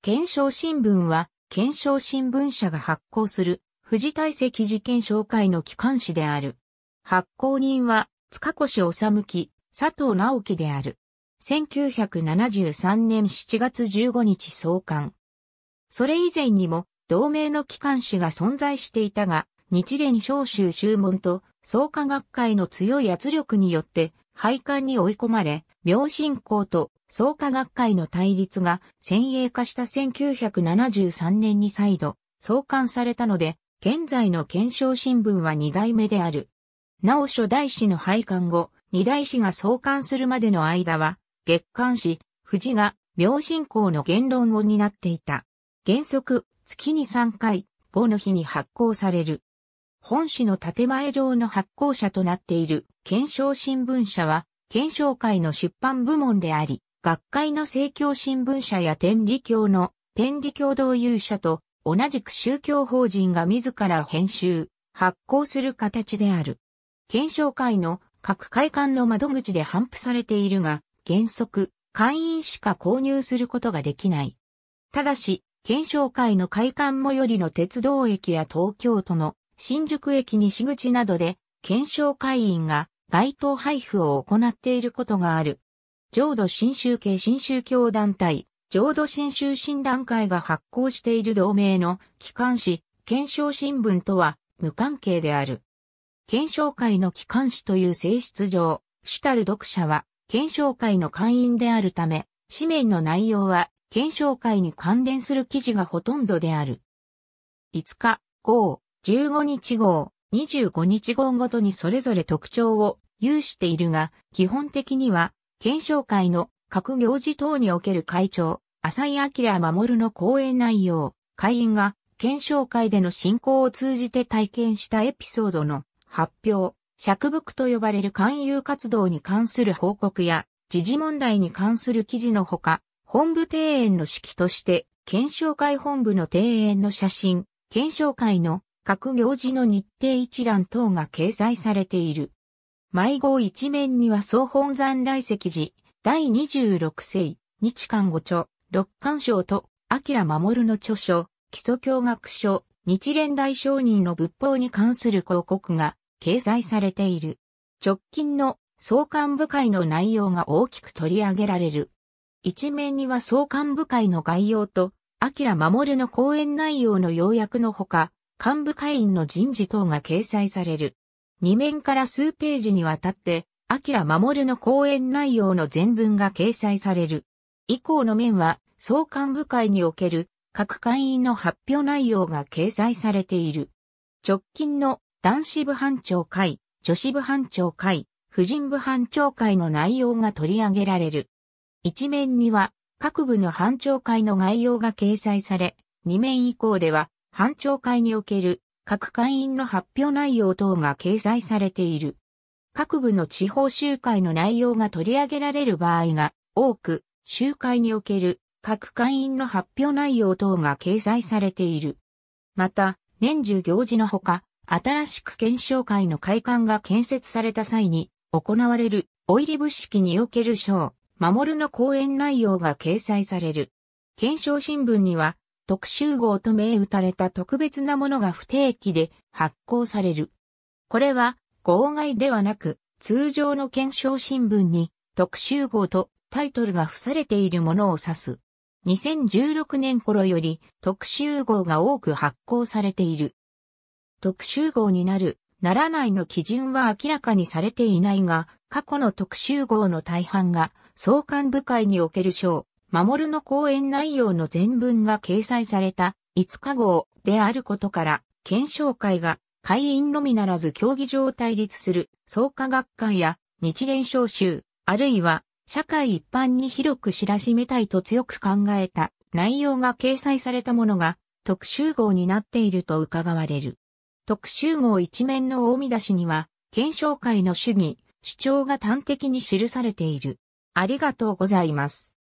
検証新聞は、検証新聞社が発行する、富士大石事件紹介の機関紙である。発行人は、塚越治樹、佐藤直樹である。1973年7月15日創刊。それ以前にも、同名の機関紙が存在していたが、日蓮召集宗門と創価学会の強い圧力によって廃刊に追い込まれ、明信仰と創価学会の対立が先鋭化した1973年に再度創刊されたので、現在の検証新聞は二代目である。なお初代誌の廃刊後、二代誌が創刊するまでの間は、月刊誌、富士が明信仰の言論を担っていた。原則、月に3回、5の日に発行される。本誌の建前上の発行者となっている検証新聞社は、検証会の出版部門であり、学会の政教新聞社や天理教の天理共同有社と同じく宗教法人が自ら編集、発行する形である。検証会の各会館の窓口で頒布されているが、原則、会員しか購入することができない。ただし、検証会の会館最寄りの鉄道駅や東京都の新宿駅西口などで、検証会員が街頭配布を行っていることがある。浄土新宗系新宗教団体、浄土新宗診断会が発行している同盟の機関紙、検証新聞とは無関係である。検証会の機関紙という性質上、主たる読者は検証会の会員であるため、紙面の内容は検証会に関連する記事がほとんどである。5日、号、15日号、25日号ごとにそれぞれ特徴を有しているが、基本的には、検証会の各行事等における会長、浅井明守の講演内容、会員が検証会での進行を通じて体験したエピソードの発表、尺ブと呼ばれる勧誘活動に関する報告や、時事問題に関する記事のほか、本部庭園の式として、検証会本部の庭園の写真、検証会の各行事の日程一覧等が掲載されている。迷号一面には総本山大石寺、第26世、日韓語著、六巻章と、明守の著書、基礎教学書、日蓮大商人の仏法に関する広告が掲載されている。直近の創刊部会の内容が大きく取り上げられる。一面には創刊部会の概要と、明守の講演内容の要約のほか、幹部会員の人事等が掲載される。二面から数ページにわたって、アキラ守の講演内容の全文が掲載される。以降の面は、総幹部会における各会員の発表内容が掲載されている。直近の男子部班長会、女子部班長会、婦人部班長会の内容が取り上げられる。一面には各部の班長会の概要が掲載され、二面以降では班長会における各会員の発表内容等が掲載されている。各部の地方集会の内容が取り上げられる場合が多く、集会における各会員の発表内容等が掲載されている。また、年中行事のほか、新しく検証会の会館が建設された際に行われるオイリブ式における賞、守るの講演内容が掲載される。検証新聞には特集号と銘打たれた特別なものが不定期で発行される。これは号外ではなく通常の検証新聞に特集号とタイトルが付されているものを指す。2016年頃より特集号が多く発行されている。特集号になる、ならないの基準は明らかにされていないが、過去の特集号の大半が、創刊部会における賞、守るの講演内容の全文が掲載された5日号であることから、検証会が会員のみならず競技場を対立する創価学会や日蓮召集、あるいは社会一般に広く知らしめたいと強く考えた内容が掲載されたものが特集号になっていると伺われる。特集号一面の大見出しには、検証会の主義、主張が端的に記されている。ありがとうございます。